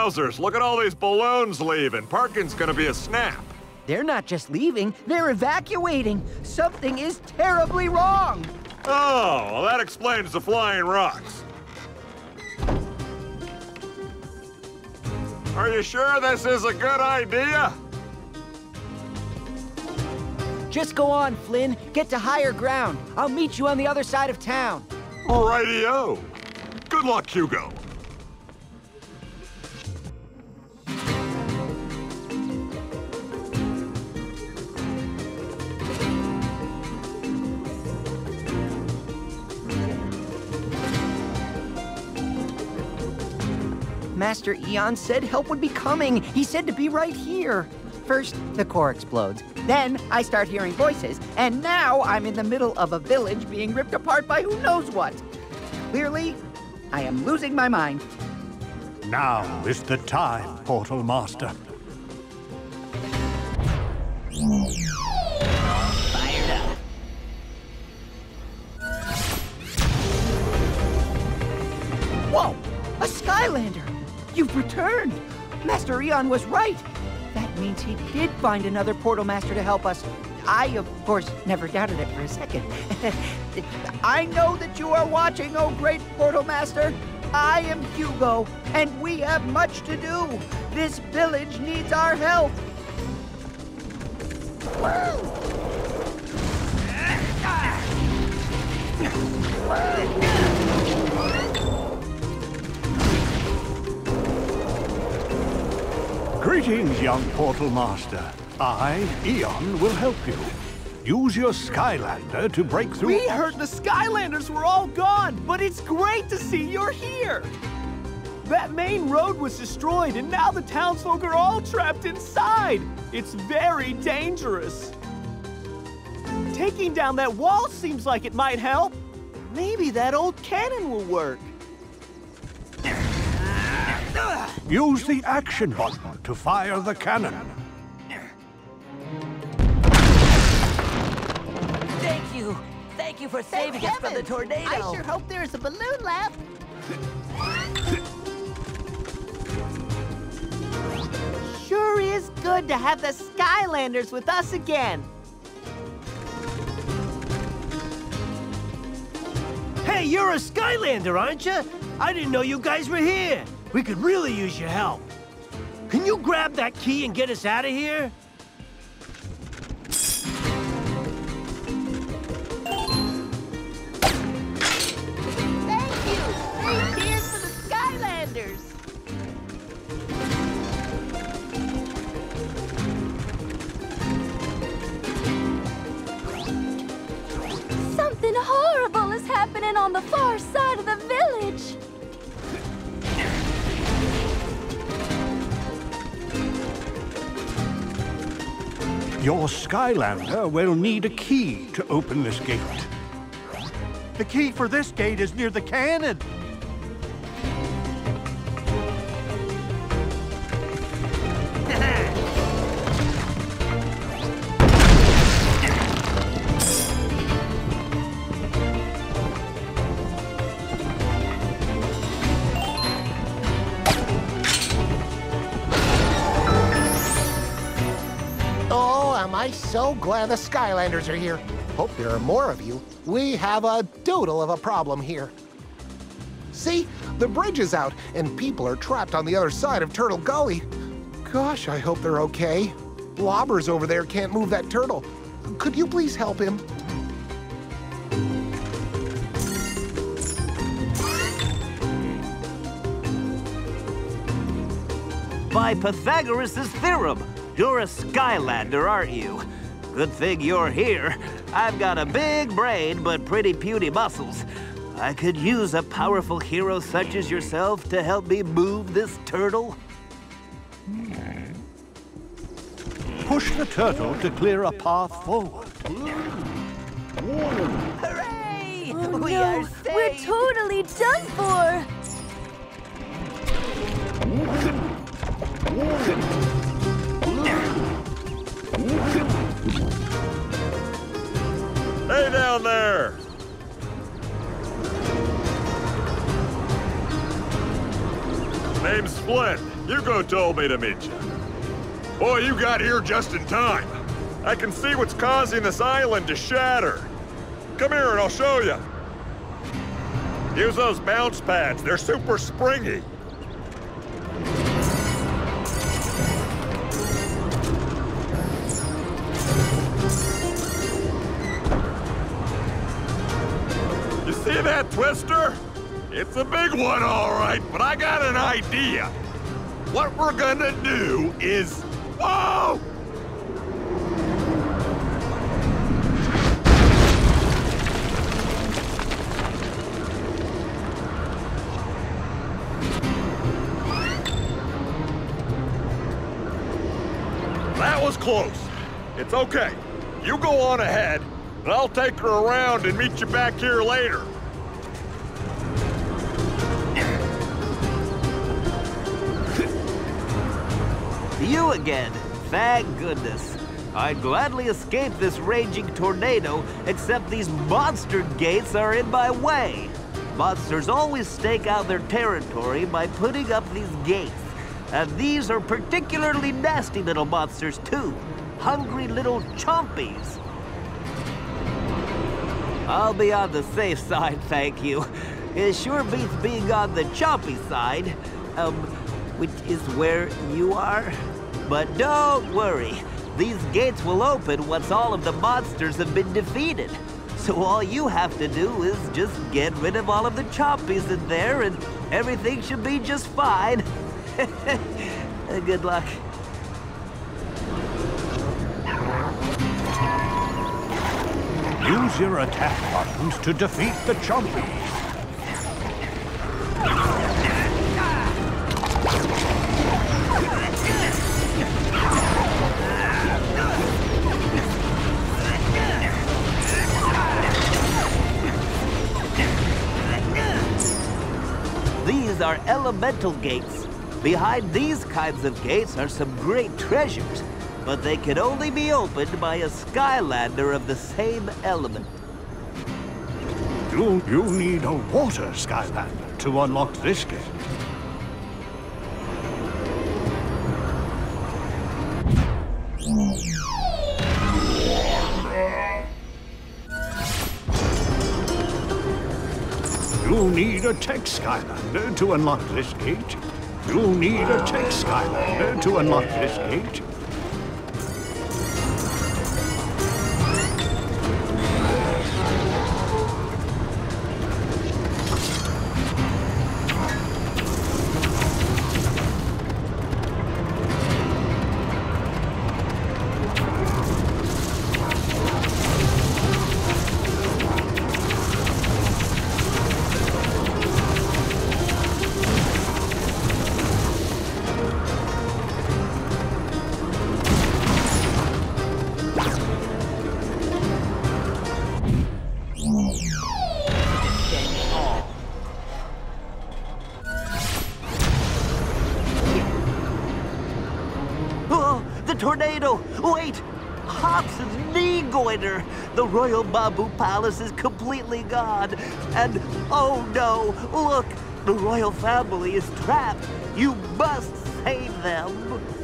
Wowzers, look at all these balloons leaving. Parking's gonna be a snap. They're not just leaving, they're evacuating. Something is terribly wrong. Oh, well, that explains the flying rocks. Are you sure this is a good idea? Just go on, Flynn. Get to higher ground. I'll meet you on the other side of town. Rightio. Good luck, Hugo. Master Eon said help would be coming. He said to be right here. First, the core explodes. Then I start hearing voices. And now I'm in the middle of a village being ripped apart by who knows what. Clearly, I am losing my mind. Now is the time, Portal Master. Fired up. Whoa! A Skylander! You've returned! Master Eon was right! That means he did find another Portal Master to help us. I, of course, never doubted it for a second. I know that you are watching, oh great Portal Master. I am Hugo, and we have much to do. This village needs our help. Greetings, young Portal Master. I, Eon, will help you. Use your Skylander to break through... We heard the Skylanders were all gone, but it's great to see you're here. That main road was destroyed, and now the townsfolk are all trapped inside. It's very dangerous. Taking down that wall seems like it might help. Maybe that old cannon will work. Use the action button to fire the cannon. Thank you. Thank you for saving us from the tornado. I sure hope there's a balloon left. Sure is good to have the Skylanders with us again. Hey, you're a Skylander, aren't you? I didn't know you guys were here. We could really use your help. Can you grab that key and get us out of here? Your Skylander will need a key to open this gate. The key for this gate is near the cannon. So glad the Skylanders are here. Hope there are more of you. We have a doodle of a problem here. See, the bridge is out, and people are trapped on the other side of Turtle Gully. Gosh, I hope they're okay. Blobbers over there can't move that turtle. Could you please help him? By Pythagoras' theorem, you're a Skylander, aren't you? Good thing you're here. I've got a big brain, but pretty puny muscles. I could use a powerful hero such as yourself to help me move this turtle. Push the turtle to clear a path forward. Hooray! Oh, we no, are we're totally done for. Down there! Name's Flynn. Hugo told me to meet you. Boy, you got here just in time. I can see what's causing this island to shatter. Come here and I'll show you. Use those bounce pads. They're super springy. See that twister? It's a big one, all right, but I got an idea. What we're gonna do is... Whoa! That was close. It's okay. You go on ahead, and I'll take her around and meet you back here later. You again. Thank goodness. I'd gladly escape this raging tornado, except these monster gates are in my way. Monsters always stake out their territory by putting up these gates. And these are particularly nasty little monsters, too. Hungry little chompies. I'll be on the safe side, thank you. It sure beats being on the chompy side, um, which is where you are. But don't worry, these gates will open once all of the monsters have been defeated. So all you have to do is just get rid of all of the chompies in there and everything should be just fine. Good luck. Use your attack buttons to defeat the Chompies. These are elemental gates. Behind these kinds of gates are some great treasures, but they can only be opened by a Skylander of the same element. You, you need a water Skylander to unlock this gate. Need a tech Skylander to unlock this gate. You need a tech Skylander to unlock this gate. The tornado! Wait! Hobson's knee goiter! The Royal Mabu Palace is completely gone. And, oh no, look! The royal family is trapped. You must save them.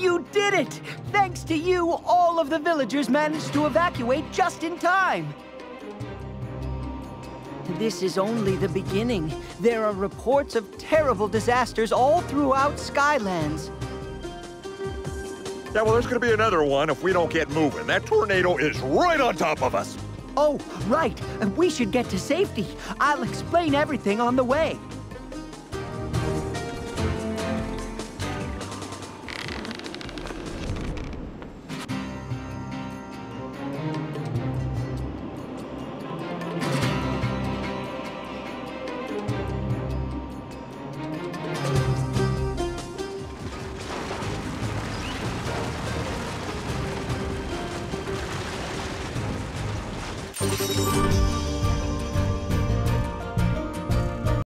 You did it! Thanks to you, all of the villagers managed to evacuate just in time. This is only the beginning. There are reports of terrible disasters all throughout Skylands. Yeah, well, there's gonna be another one if we don't get moving. That tornado is right on top of us. Oh, right. We should get to safety. I'll explain everything on the way.